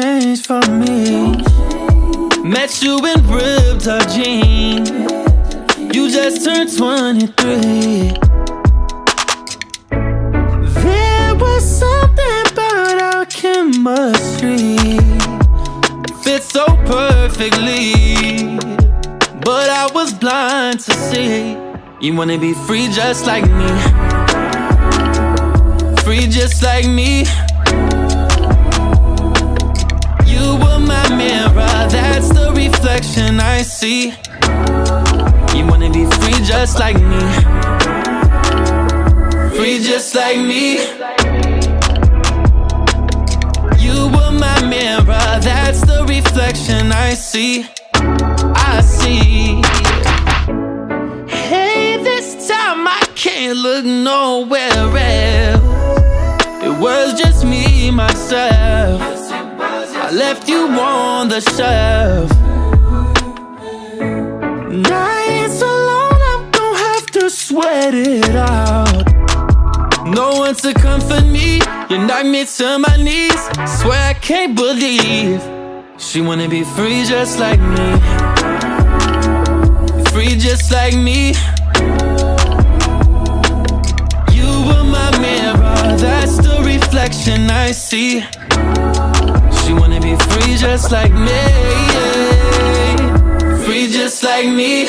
change for me. Met you in ripped jeans. You just turned 23. Chemistry. Fit so perfectly. But I was blind to see. You wanna be free just like me. Free just like me. You were my mirror, that's the reflection I see. You wanna be free just like me. Free just like me. That's the reflection I see. I see. Hey, this time I can't look nowhere else. It was just me, myself. I left you on the shelf. Nights alone, I'm gonna have to sweat it out. No one to comfort me, you knock me to my knees. Swear can't believe she wanna be free just like me. Free just like me. You were my mirror, that's the reflection I see. She wanna be free just like me. Free just like me.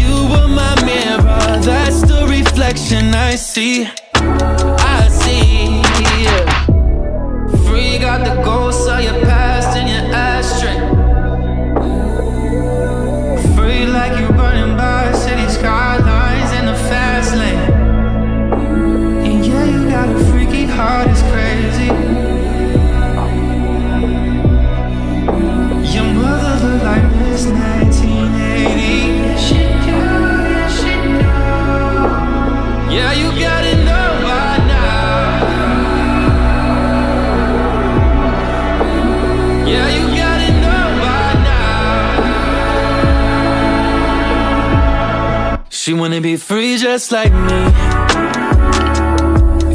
You were my mirror, that's the reflection I see. Got the ghosts of your past She wanna be free just like me.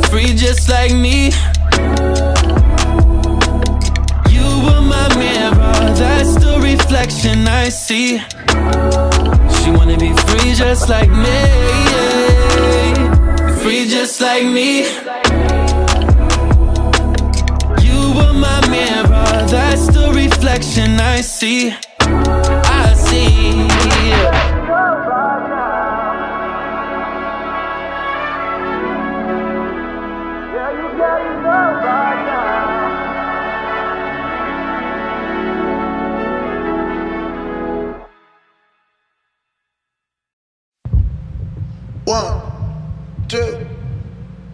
Free just like me. You were my mirror, that's the reflection I see. She wanna be free just like me. Free just like me. You were my mirror, that's the reflection I see.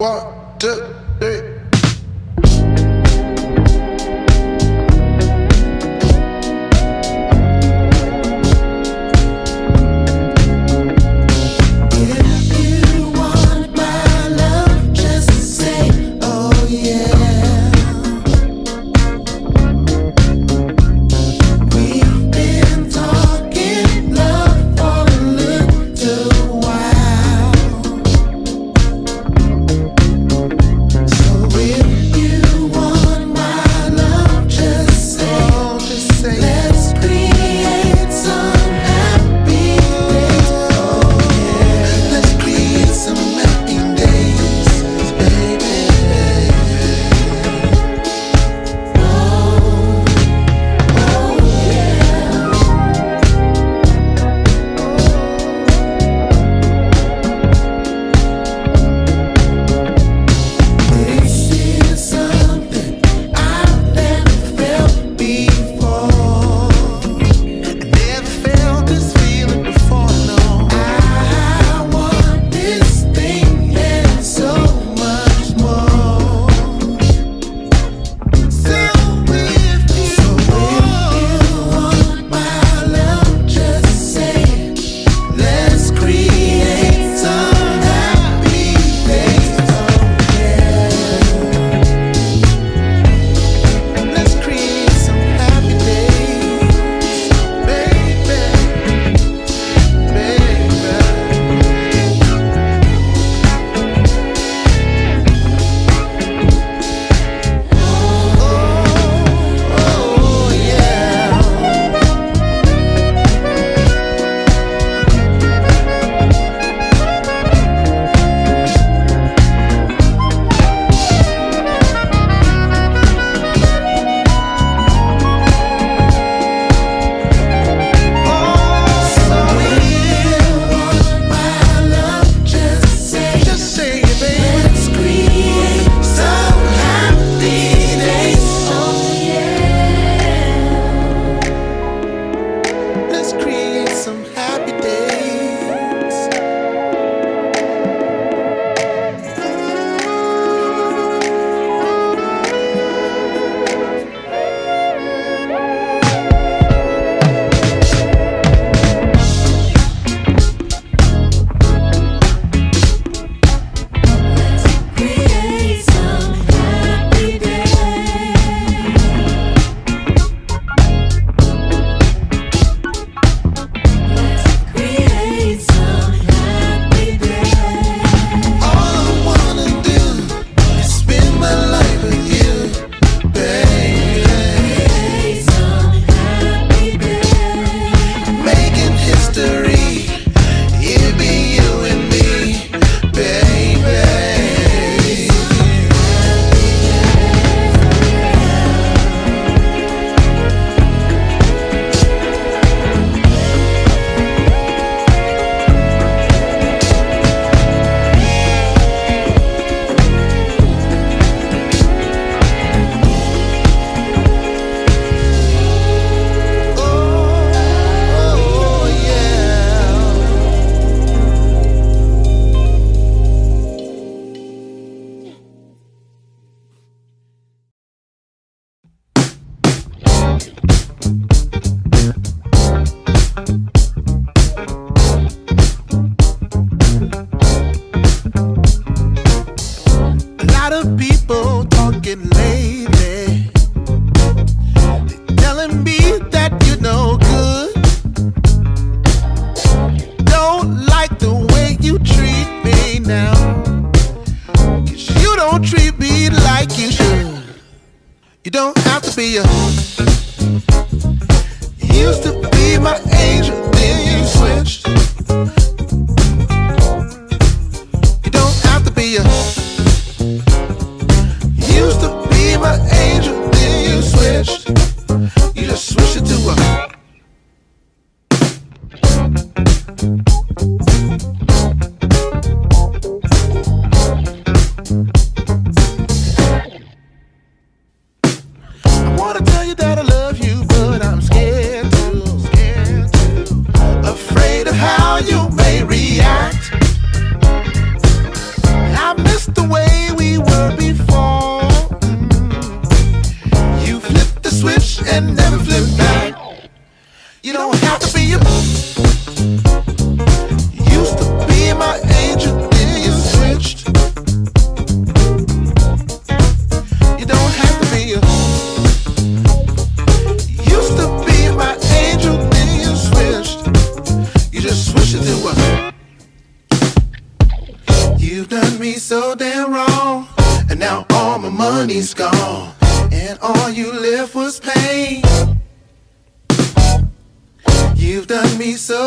One, two, three.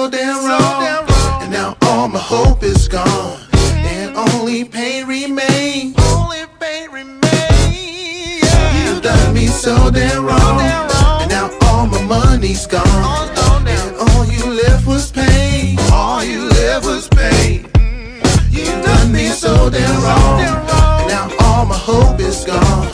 so damn wrong. And now all my hope is gone. And only pain remains. Only pain remains. Yeah. You done me so damn wrong. And now all my money's gone. And all you left was pain. All you left was pain. Mm. You've done me. So damn wrong. And now all my hope is gone.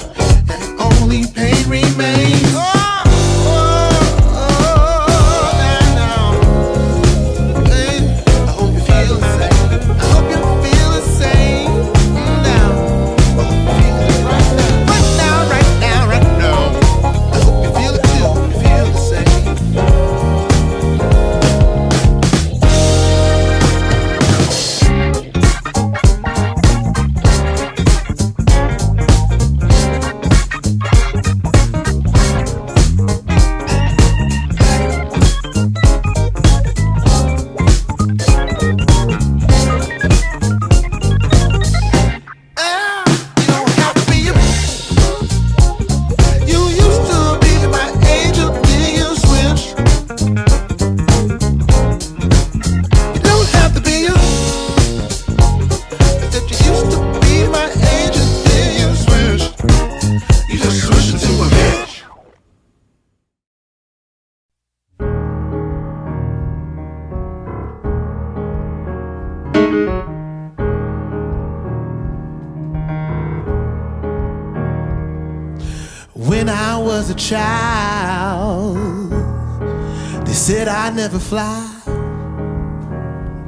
Never fly.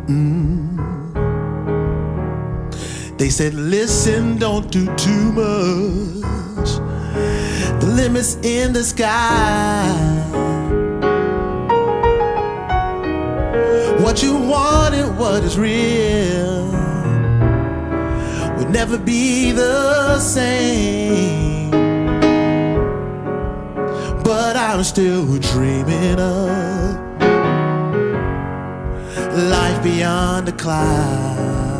Mm. They said, listen, don't do too much. The limit's in the sky. What you want and what is real would never be the same. I'm still dreaming of life beyond the cloud.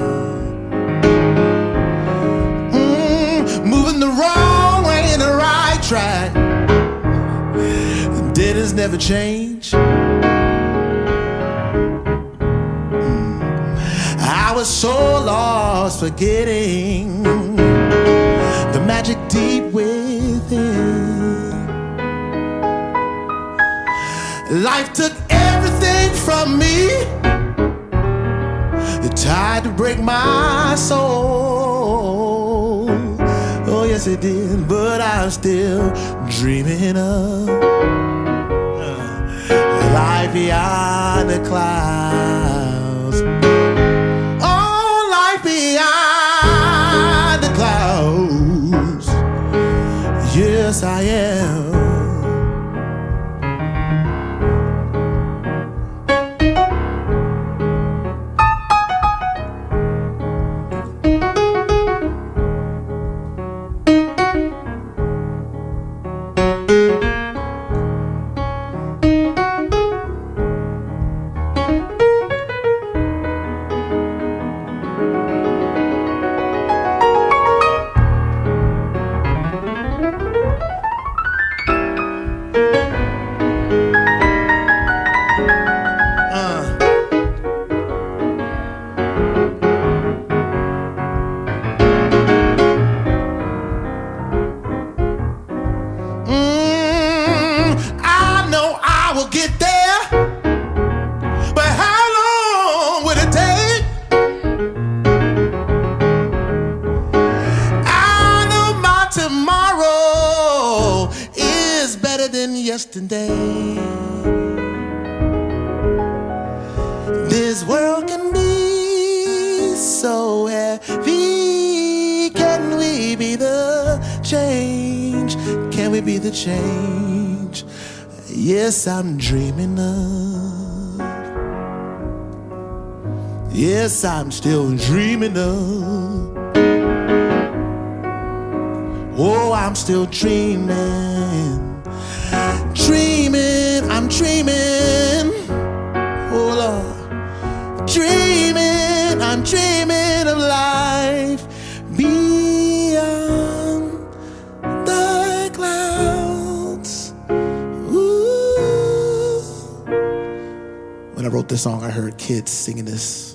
Mm, moving the wrong way in the right track. Dead never change. Mm, I was so lost, forgetting Life took everything from me tried to break my soul. Oh, yes, it did, but I'm still dreaming of life beyond the clouds. Oh, I'm still dreaming. Dreaming, I'm dreaming. Oh, Lord. Dreaming, I'm dreaming of life beyond the clouds. Ooh. When I wrote this song, I heard kids singing this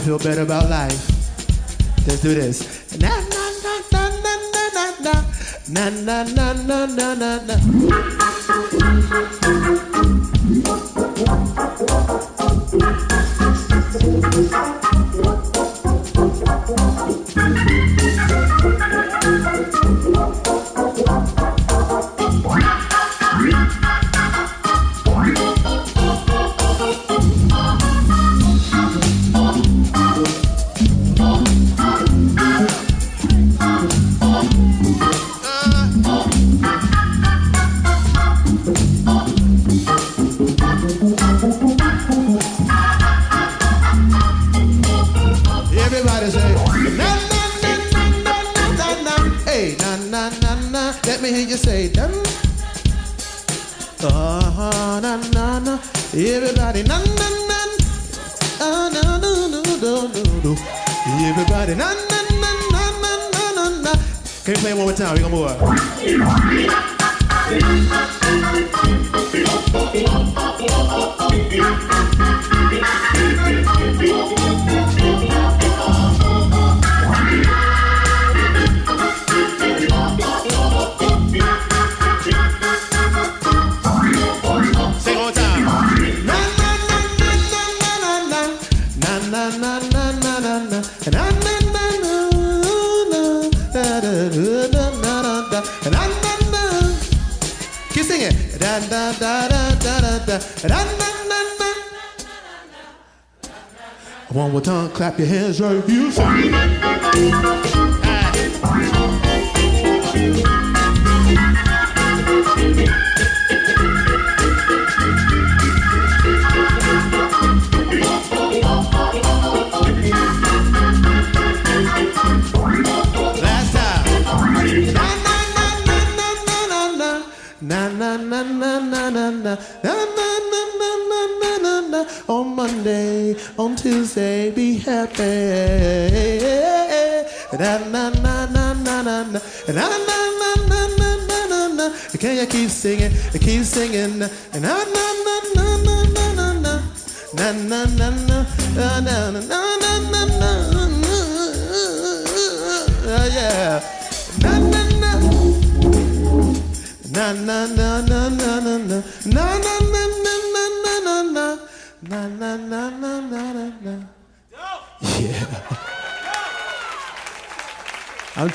feel better about life. Let's do this. yeah. Can you keep singing, keep singing? And I'm, I'm, I'm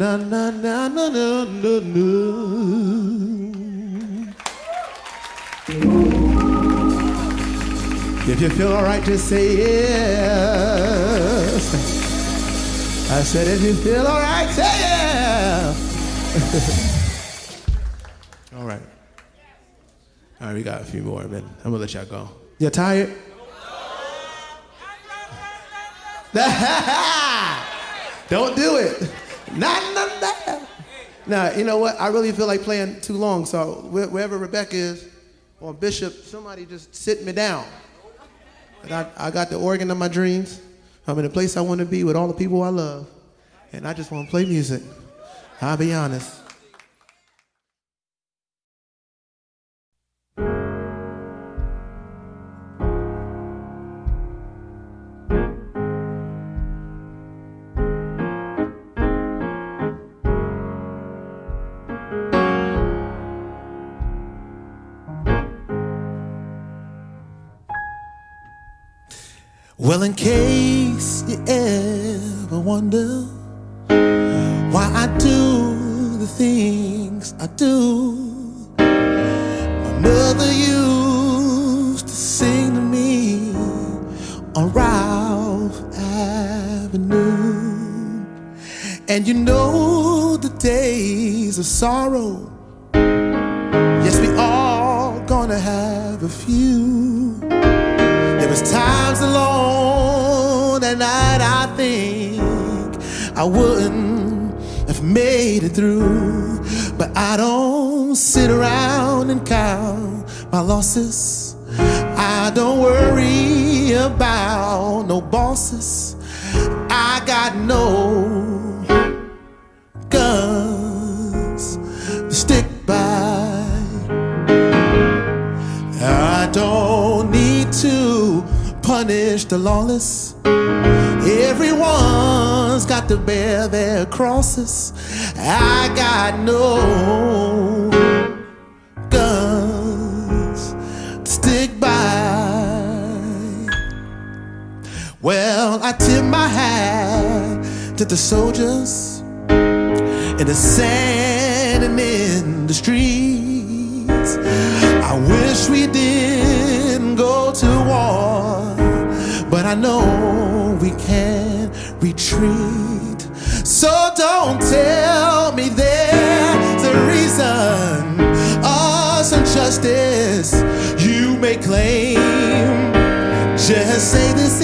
na na na na na na na. If you feel alright, just say yes. I said, if you feel alright, say yes. all right. All right, we got a few more, man. I'm gonna let y'all go. You're tired? Don't do it. Not none that. Now, you know what? I really feel like playing too long, so wherever Rebecca is, or Bishop, somebody just sit me down. I, I got the organ of my dreams. I'm in a place I want to be with all the people I love, and I just want to play music. I'll be honest. Well, in case you ever wonder why I do the things I do, my mother used to sing to me on Ralph Avenue. And you know the days of sorrow, yes, we all gonna have a few. I wouldn't have made it through. But I don't sit around and count my losses. I don't worry about no bosses. I got no guns to stick by. I don't need to punish the lawless. Everyone's got to bear their crosses. I got no guns to stick by. Well, I tip my hat to the soldiers in the sand and in the streets. I wish we didn't go to war, but I know retreat. So don't tell me there's a reason or some justice you may claim. Just say this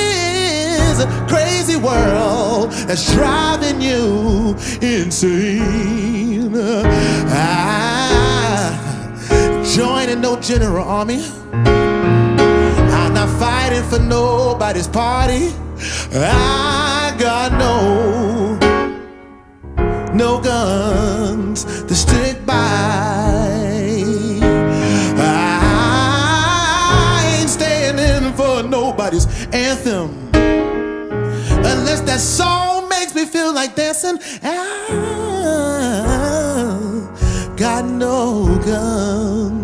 is a crazy world that's driving you insane. I join joining no general army. I'm not fighting for nobody's party. I got no no guns to stick by. I ain't standing for nobody's anthem unless that song makes me feel like dancing. I got no guns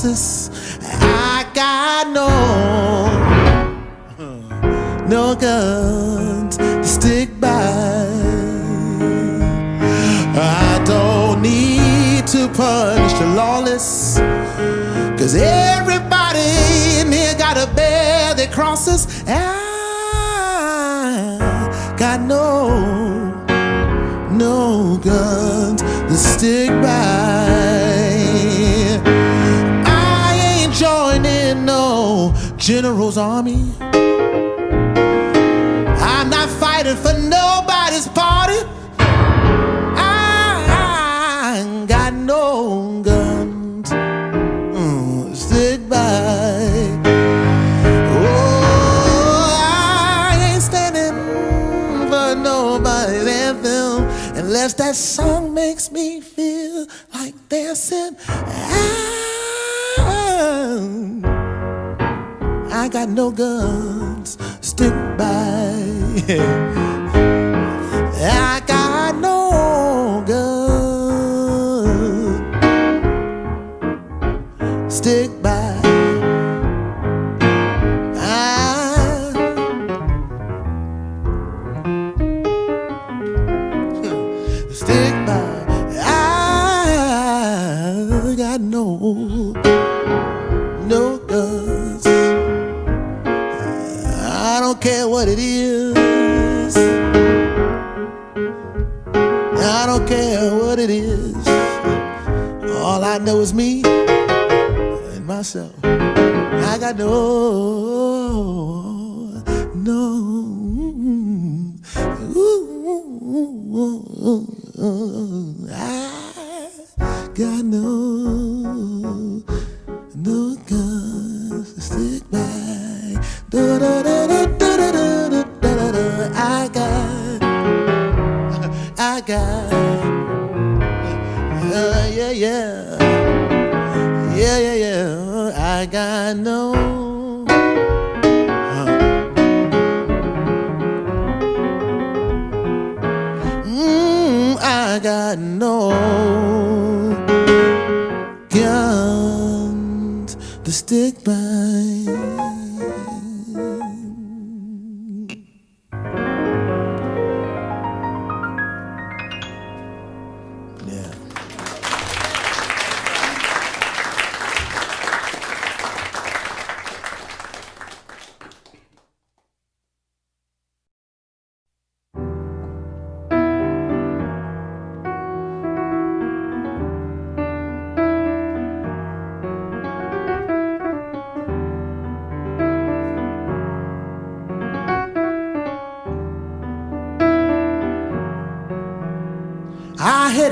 I got no no guns to stick by. I don't need to punish the lawless. Cause everybody in here gotta bear their crosses. I got no, no guns to stick by. General's army. I'm not fighting for nobody's party. I got no guns, stick by. myself got no. anh.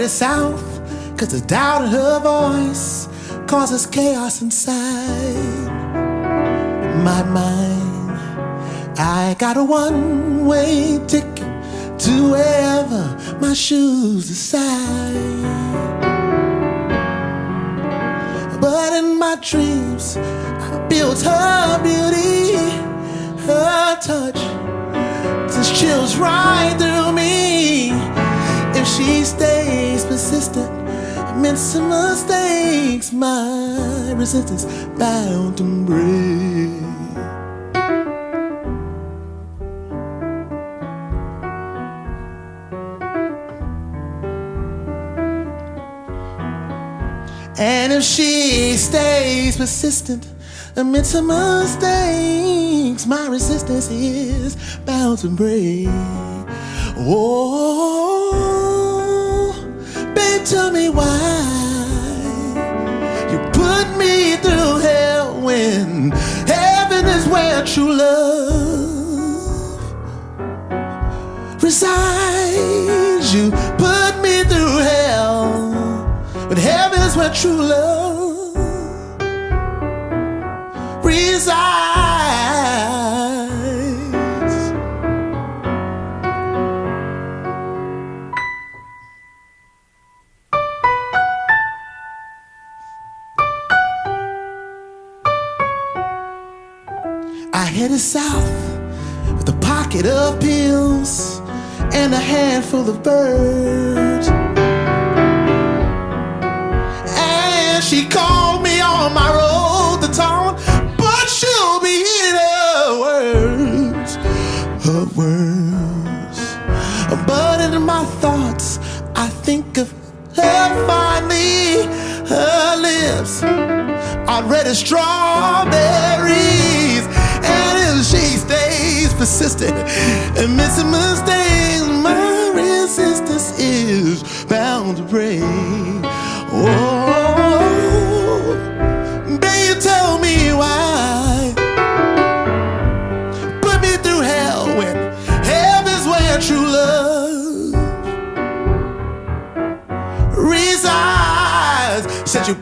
Headed south, cause the doubt in her voice causes chaos inside my mind. I got a one way ticket to wherever my shoes decide. But in my dreams, I built her beauty, her touch just chills right through me. If she stays persistent, amidst some mistakes, my resistance bound to break. And if she stays persistent amidst some mistakes, my resistance is bound to break. Oh, tell me why you put me through hell when heaven is where true love resides. You put me through hell when heaven is where true love resides. Handful of birds. And she called me on my road to town, but she'll be in her words, her words. But in my thoughts, I think of her finally, her lips are red as strawberries. And if she stays persistent and missing mistakes, my resistance is bound to break. Oh, babe, tell me why. Put me through hell when heaven's where true love resides. Said you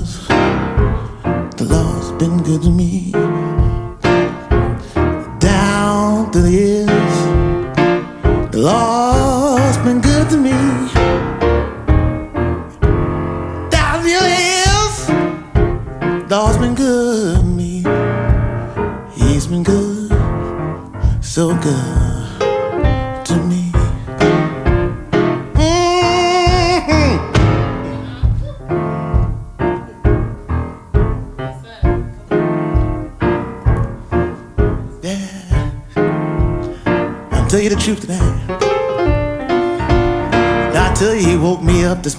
Cause the Lord's been good to me. Down through the years. The Lord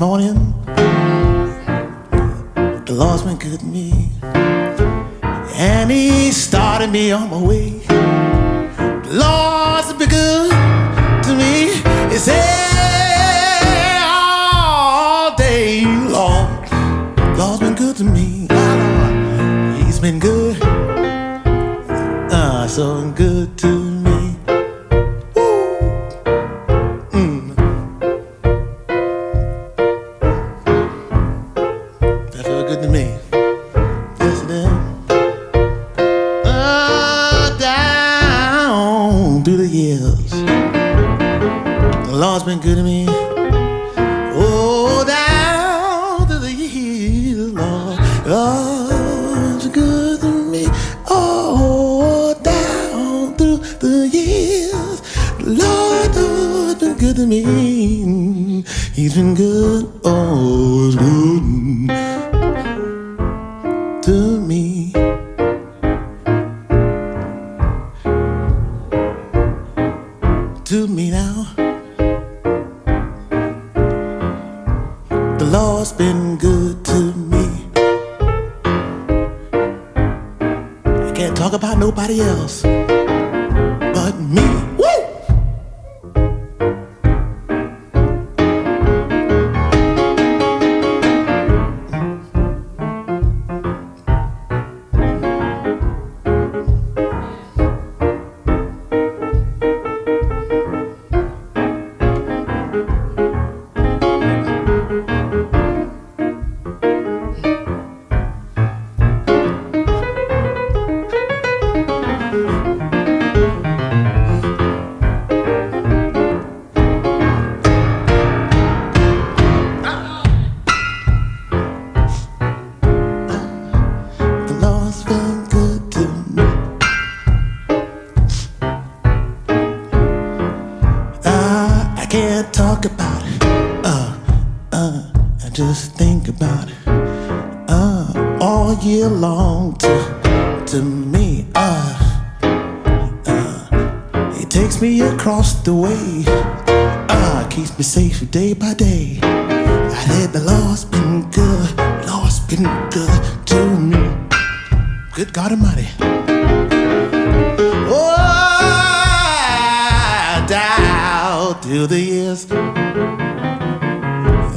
morning me. He's been good, good day by day. I said the Lord's been good, Lord's been good to me. Good God Almighty. Oh, through the years, the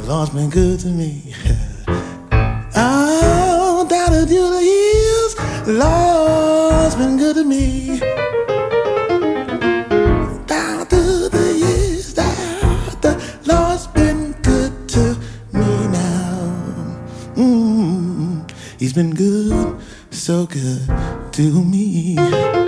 Lord's been good to me. Oh, down through the years, the Lord's been good to me. Now. Mm -hmm. He's been good, so good to me.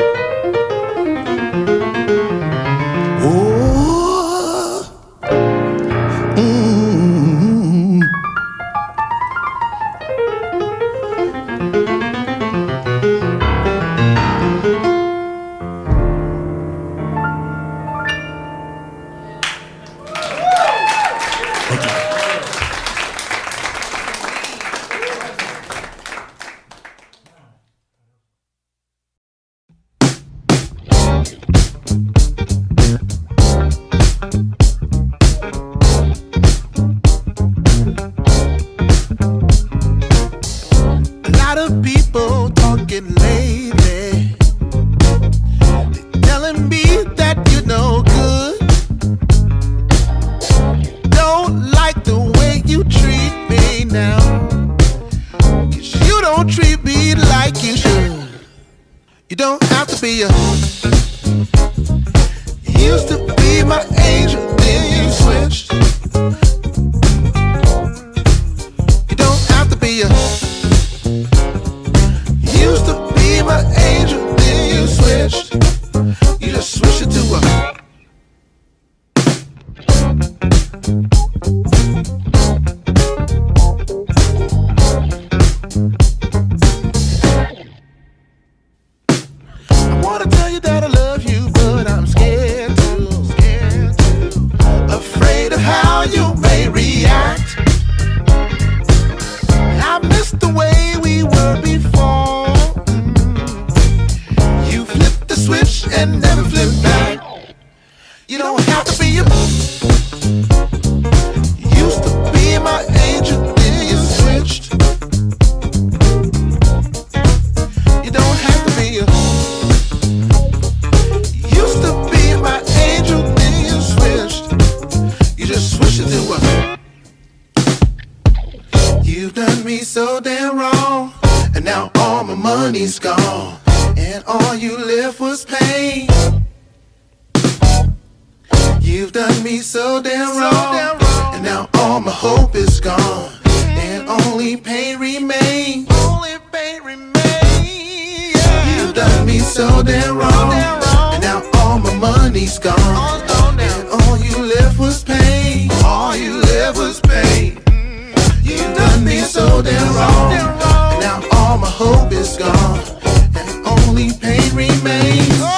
You've done me so damn wrong. And now all my hope is gone. And only pain remains. Only pain remains. You've done me so damn wrong. And now all my money's gone. And all you left was pain. All you left was pain. Mm-hmm. You've done me so damn wrong. And now all my hope is gone. And only pain remains. Oh.